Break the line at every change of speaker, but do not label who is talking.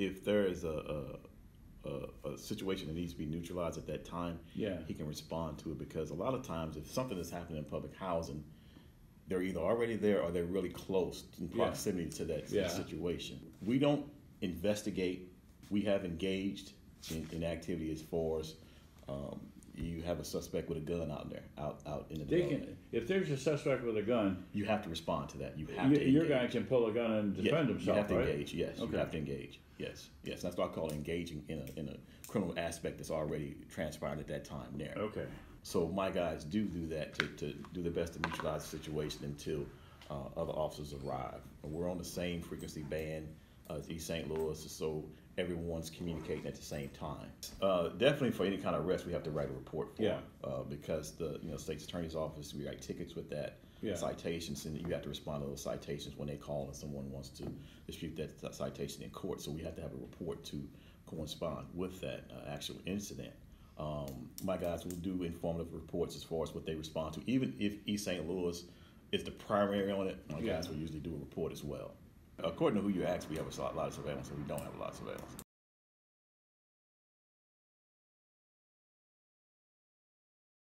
if there is a, a, a, a situation that needs to be neutralized at that time,
Yeah.
he can respond to it because a lot of times if something is happening in public housing, they're either already there or they're really close in
Yeah.
proximity to that
Yeah.
situation. We don't investigate. We have engaged in, in activity as far as um, you have a suspect with a gun out there, out out in the
They can, if there's a suspect with a gun,
You have to respond to that. You have
y-
to.
your
engage.
guy can pull a gun and defend
Yeah,
defend
You have to
right?
engage. Yes,
Okay.
you have to engage. Yes, yes. That's what I call engaging in a in a criminal aspect that's already transpired at that time there.
Okay.
So my guys do do that to, to do the best to neutralize the situation until uh, other officers arrive. And we're on the same frequency band as East St. Louis, so everyone's communicating at the same time. Uh, definitely for any kind of arrest, we have to write a report for.
Yeah.
Uh, because the you know state's attorney's office, we write tickets with that.
Yeah.
Citations, and you have to respond to those citations when they call and someone wants to dispute that citation in court. So we have to have a report to correspond with that uh, actual incident. Um, my guys will do informative reports as far as what they respond to. Even if East St. Louis is the primary on it, my
Yeah.
guys will usually do a report as well. According to who you ask, we have a lot of surveillance, and we don't have a lot of surveillance.